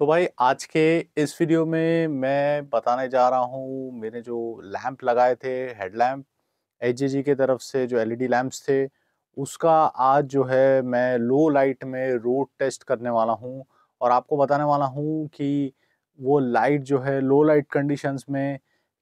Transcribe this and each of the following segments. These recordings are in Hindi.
तो भाई आज के इस वीडियो में मैं बताने जा रहा हूँ मैंने जो लैंप लगाए थे हेड हेडलैम्प एच जी की तरफ़ से जो एलईडी लैंप्स थे, उसका आज जो है मैं लो लाइट में रोड टेस्ट करने वाला हूँ और आपको बताने वाला हूँ कि वो लाइट जो है लो लाइट कंडीशंस में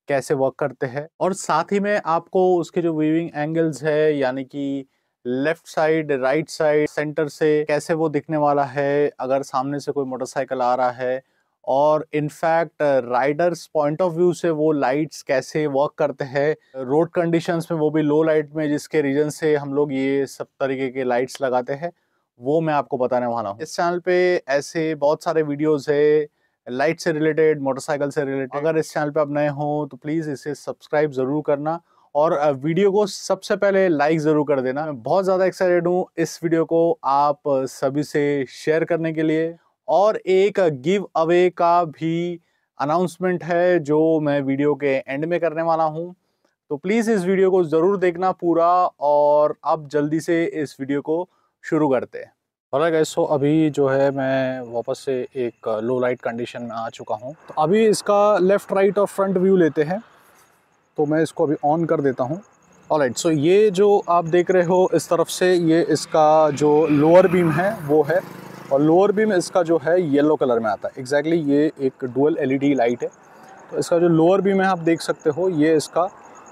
कैसे वर्क करते हैं। और साथ ही में आपको उसके जो वीविंग एंगल्स है, यानी कि left side, right side, centre से कैसे वो दिखने वाला है, अगर सामने से कोई मोटरसाइकिल आ रहा है? और in fact rider's point of view से वो लाइट्स कैसे वर्क करते हैं? रोड कंडीशंस में वो भी लो लाइट में, जिसके रीजन से हम लोग ये सब तरीके के लाइट्स लगाते हैं, वो मैं आपको बताने वाला हूँ। इस चैनल पे ऐसे बहुत सारे वीडियोस है, लाइट से रिलेटेड, मोटरसाइकिल से रिलेटेड। अगर इस चैनल पे आप नए हो तो प्लीज़ इसे सब्सक्राइब ज़रूर करना और वीडियो को सबसे पहले लाइक ज़रूर कर देना। मैं बहुत ज़्यादा एक्साइटेड हूँ इस वीडियो को आप सभी से शेयर करने के लिए। और एक गिव अवे का भी अनाउंसमेंट है जो मैं वीडियो के एंड में करने वाला हूँ। तो प्लीज़ इस वीडियो को ज़रूर देखना पूरा और अब जल्दी से इस वीडियो को शुरू करते हैं। और सो अभी जो है मैं वापस से एक लो लाइट कंडीशन में आ चुका हूँ। तो अभी इसका लेफ़्ट राइट और फ्रंट व्यू लेते हैं। तो मैं इसको अभी ऑन कर देता हूँ। ऑलराइट सो ये जो आप देख रहे हो इस तरफ़ से, ये इसका जो लोअर बीम है, वो है। और लोअर बीम इसका जो है येलो कलर में आता है। एग्जैक्टली exactly ये एक डुअल एलईडी लाइट है। तो इसका जो लोअर बीम है, आप देख सकते हो, ये इसका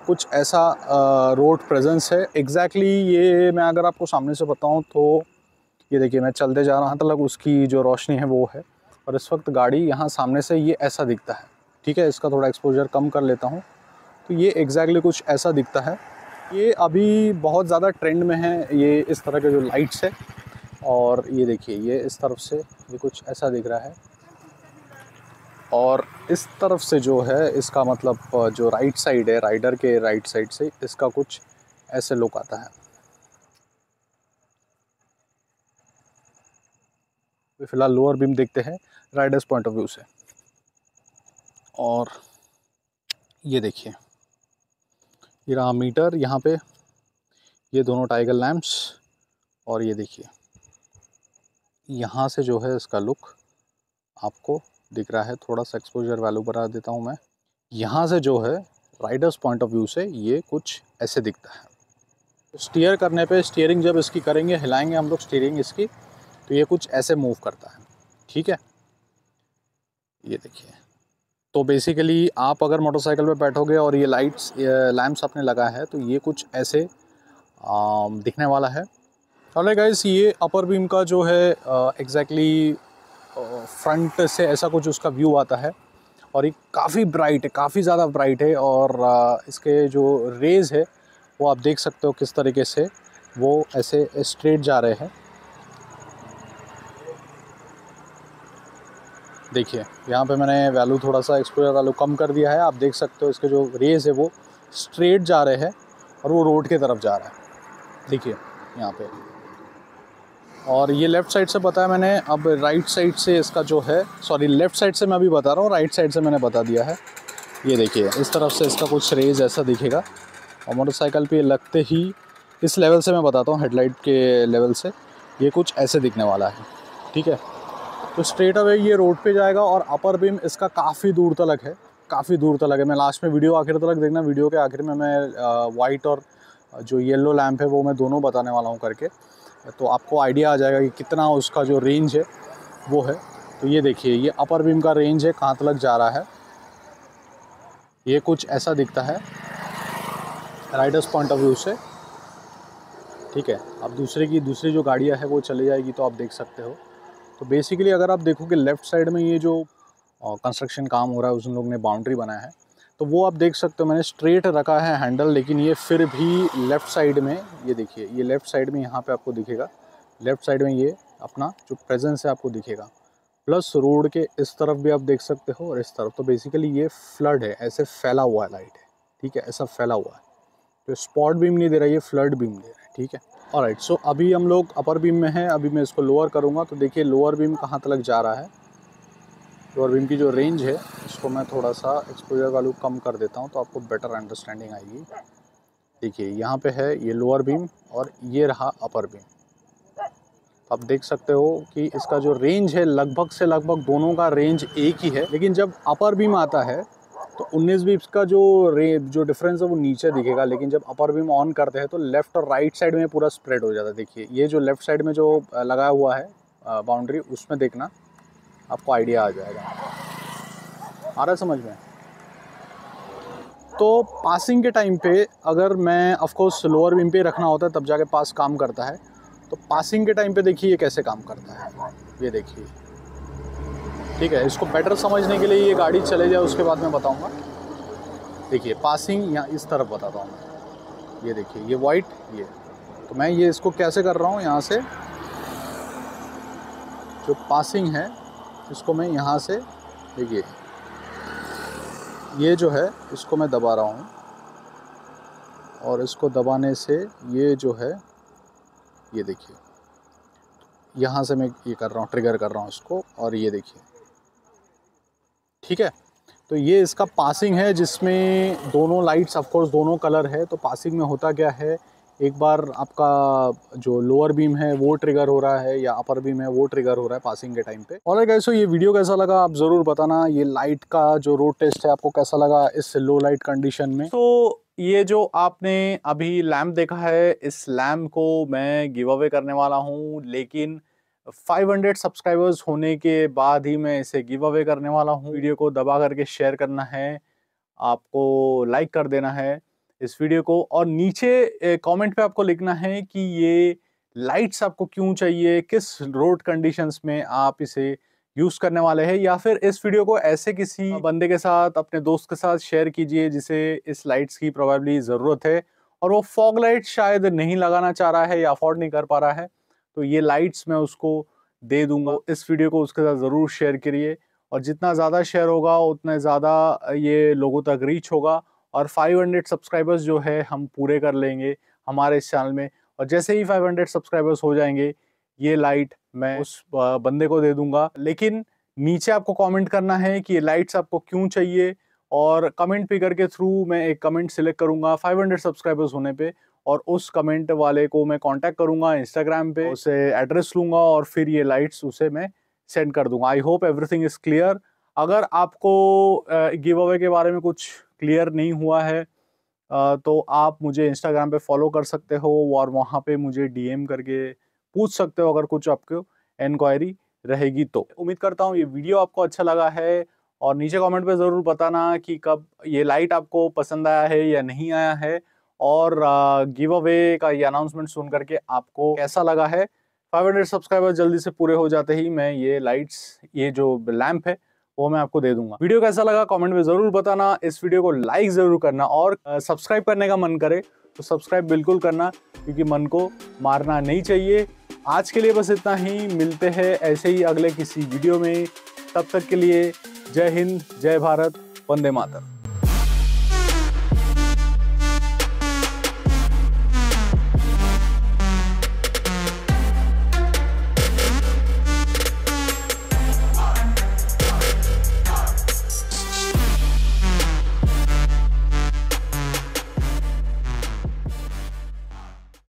कुछ ऐसा रोड प्रेजेंस है। एग्जैक्टली exactly ये मैं अगर आपको सामने से बताऊँ तो ये देखिए, मैं चलते जा रहा हूँ मतलब उसकी जो रोशनी है वो है। और इस वक्त गाड़ी यहाँ सामने से ये ऐसा दिखता है। ठीक है, इसका थोड़ा एक्सपोजर कम कर लेता हूँ। तो ये एग्जैक्टली कुछ ऐसा दिखता है। ये अभी बहुत ज़्यादा ट्रेंड में है, ये इस तरह के जो लाइट्स है और ये देखिए, ये इस तरफ़ से ये कुछ ऐसा दिख रहा है। और इस तरफ़ से जो है, इसका मतलब जो राइट साइड है राइडर के राइट साइड से इसका कुछ ऐसे लुक आता है। फ़िलहाल लोअर बीम देखते हैं राइडर्स पॉइंट ऑफ़ व्यू से। और ये देखिए। ये रहा मीटर यहाँ पे ये दोनों टाइगर लैम्प्स और ये देखिए, यहाँ से जो है इसका लुक आपको दिख रहा है। थोड़ा सा एक्सपोजर वैल्यू बढ़ा देता हूँ मैं। यहाँ से जो है राइडर्स पॉइंट ऑफ़ व्यू से ये कुछ ऐसे दिखता है। स्टीयर करने पे स्टीयरिंग जब इसकी करेंगे, हिलाएँगे हम लोग स्टीयरिंग इसकी तो ये कुछ ऐसे मूव करता है। ठीक है? ये देखिए। तो बेसिकली आप अगर मोटरसाइकिल पे बैठोगे और ये लाइट्स लैम्प्स आपने लगा है तो ये कुछ ऐसे आ, दिखने वाला है। चलो गाइस ये अपर बीम का जो है एग्जैक्टली फ्रंट से ऐसा कुछ उसका व्यू आता है। और ये काफ़ी ब्राइट है काफ़ी ज़्यादा ब्राइट है और आ, इसके जो रेज़ है वो आप देख सकते हो किस तरीके से वो ऐसे स्ट्रेट जा रहे हैं। देखिए, यहाँ पे मैंने वैल्यू थोड़ा सा एक्सपोजर वैल्यू कम कर दिया है। आप देख सकते हो इसके जो रेज है वो स्ट्रेट जा रहे हैं और वो रोड की तरफ़ जा रहा है। देखिए, यहाँ पे। और ये लेफ़्ट साइड से बताया मैंने, अब राइट साइड से इसका जो है सॉरी लेफ़्ट साइड से मैं अभी बता रहा हूँ राइट साइड से मैंने बता दिया है। ये देखिए, इस तरफ़ से इसका कुछ रेज ऐसा दिखेगा। और मोटरसाइकिल पे लगते ही, इस लेवल से मैं बताता हूँ हेडलाइट के लेवल से, ये कुछ ऐसे दिखने वाला है। ठीक है? तो स्ट्रेट अवे ये रोड पे जाएगा और अपर बीम इसका काफ़ी दूर तलक है, काफ़ी दूर तलक है। मैं लास्ट में वीडियो आखिर तक देखना वीडियो के आखिर में मैं वाइट और जो येलो लैम्प है वो मैं दोनों बताने वाला हूँ करके। तो आपको आइडिया आ जाएगा कि कितना उसका जो रेंज है, वो है। तो ये देखिए, ये अपर बीम का रेंज है, कहाँ तलक जा रहा है। ये कुछ ऐसा दिखता है राइडर्स पॉइंट ऑफ़ व्यू से। ठीक है, अब दूसरे की, दूसरी जो गाड़ियाँ है वो चली जाएगी तो आप देख सकते हो। तो बेसिकली अगर आप देखोगे लेफ़्ट साइड में ये जो कंस्ट्रक्शन काम हो रहा है, उस लोग ने बाउंड्री बनाया है तो वो आप देख सकते हो मैंने स्ट्रेट रखा है हैंडल लेकिन ये फिर भी लेफ़्ट साइड में, ये देखिए, ये लेफ़्ट साइड में यहाँ पे आपको दिखेगा लेफ़्ट साइड में ये अपना जो प्रेजेंस है आपको दिखेगा। प्लस रोड के इस तरफ़ भी आप देख सकते हो और इस तरफ़ तो बेसिकली ये फ्लड है, ऐसे फैला हुआ है लाइट है, ठीक है, ऐसा फैला हुआ है। तो स्पॉट बीम नहीं दे रहा, ये फ्लड बीम दे रहा है, ठीक है। राइट सो अभी हम लोग अपर बीम में हैं, अभी मैं इसको लोअर करूँगा तो देखिए लोअर बीम कहाँ तक जा रहा है। लोअर बीम की जो रेंज है, इसको मैं थोड़ा सा एक्सपोजर वैल्यू कम कर देता हूँ तो आपको बेटर अंडरस्टैंडिंग आएगी। देखिए, यहाँ पे है ये लोअर बीम और ये रहा अपर बीम तो आप देख सकते हो कि इसका जो रेंज है, लगभग से लगभग दोनों का रेंज एक ही है। लेकिन जब अपर बीम आता है तो 19 बीप्स का जो रे, जो डिफरेंस है वो नीचे दिखेगा, लेकिन जब अपर बीम ऑन करते हैं तो लेफ़्ट और राइट साइड में पूरा स्प्रेड हो जाता है। देखिए, ये जो लेफ़्ट साइड में जो लगाया हुआ है बाउंड्री उसमें देखना, आपको आइडिया आ जाएगा। आ रहा है समझ में? तो पासिंग के टाइम पे अगर मैं ऑफकोर्स लोअर बीम पे रखना होता है, तब जाके पास काम करता है। तो पासिंग के टाइम पे देखिए ये कैसे काम करता है। ये देखिए। ठीक है, इसको बेटर समझने के लिए ये गाड़ी चले जाए, उसके बाद मैं बताऊँगा। देखिए पासिंग यहाँ इस तरफ़ बताता हूँ मैं। ये देखिए, ये वाइट ये। तो मैं ये इसको कैसे कर रहा हूँ, यहाँ से? जो पासिंग है, इसको मैं यहाँ से, देखिए। ये जो है, इसको मैं दबा रहा हूँ। और इसको दबाने से ये जो है, ये देखिए। यहाँ से मैं ये कर रहा हूँ ट्रिगर कर रहा हूँ इसको, और ये देखिए। ठीक है? तो ये इसका पासिंग है, जिसमें दोनों लाइट्स ऑफ़ कोर्स दोनों कलर है। तो पासिंग में होता क्या है? एक बार आपका जो लोअर बीम है, वो ट्रिगर हो रहा है, या अपर बीम है, वो ट्रिगर हो रहा है पासिंग के टाइम पे। और कैसे ये वीडियो कैसा लगा? आप ज़रूर बताना। ये लाइट का जो रोड टेस्ट है, आपको कैसा लगा इस लो लाइट कंडीशन में? तो ये जो आपने अभी लैम्प देखा है, इस लैम्प को मैं गिव अवे करने वाला हूँ। लेकिन 500 सब्सक्राइबर्स होने के बाद ही मैं इसे गिव अवे करने वाला हूँ। वीडियो को दबा करके शेयर करना है। आपको लाइक कर देना है इस वीडियो को। और नीचे कमेंट पे आपको लिखना है कि ये लाइट्स आपको क्यों चाहिए किस रोड कंडीशंस में आप इसे यूज़ करने वाले हैं या फिर इस वीडियो को ऐसे किसी बंदे के साथ अपने दोस्त के साथ शेयर कीजिए जिसे इस लाइट्स की प्रोबेबली ज़रूरत है। और वो फॉग लाइट शायद नहीं लगाना चाह रहा है या अफोर्ड नहीं कर पा रहा है। तो ये लाइट्स मैं उसको दे दूँगा। इस वीडियो को उसके साथ ज़रूर शेयर करिए और जितना ज़्यादा शेयर होगा उतना ज़्यादा ये लोगों तक रीच होगा और 500 सब्सक्राइबर्स जो है हम पूरे कर लेंगे हमारे इस चैनल में। और जैसे ही 500 सब्सक्राइबर्स हो जाएँगे ये लाइट मैं उस बंदे को दे दूँगा। लेकिन नीचे आपको कमेंट करना है कि ये लाइट्स आपको क्यों चाहिए और कमेंट पिकर के थ्रू मैं एक कमेंट सिलेक्ट करूँगा 500 सब्सक्राइबर्स होने पे। और उस कमेंट वाले को मैं कांटेक्ट करूँगा इंस्टाग्राम पे, उसे एड्रेस लूँगा और फिर ये लाइट्स उसे मैं सेंड कर दूँगा। I hope everything is clear अगर आपको गिव अवे के बारे में कुछ क्लियर नहीं हुआ है तो आप मुझे इंस्टाग्राम पे फॉलो कर सकते हो और वहाँ पे मुझे डीएम करके पूछ सकते हो अगर कुछ आपको इंक्वायरी रहेगी तो। उम्मीद करता हूँ ये वीडियो आपको अच्छा लगा है और नीचे कमेंट पे ज़रूर बताना कि कब ये लाइट आपको पसंद आया है या नहीं आया है। और गिव अवे का ये अनाउंसमेंट सुन करके आपको कैसा लगा है? 500 सब्सक्राइबर जल्दी से पूरे हो जाते ही मैं ये लाइट्स ये जो लैंप है, वो मैं आपको दे दूँगा। वीडियो कैसा लगा कमेंट में ज़रूर बताना। इस वीडियो को लाइक ज़रूर करना और सब्सक्राइब करने का मन करे तो सब्सक्राइब बिल्कुल करना क्योंकि मन को मारना नहीं चाहिए। आज के लिए बस इतना ही। मिलते हैं ऐसे ही अगले किसी वीडियो में। तब तक के लिए जय हिंद, जय भारत, वंदे मातरम।